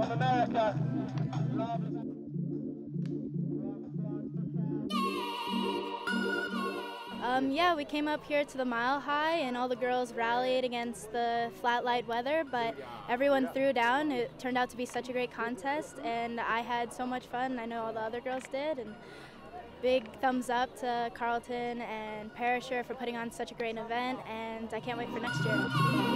From America. Um, yeah, we came up here to the Mile High, and all the girls rallied against the flat light weather, but everyone threw down. It turned out to be such a great contest, and I had so much fun. I know all the other girls did, and big thumbs up to Carlton and Perisher for putting on such a great event, and I can't wait for next year.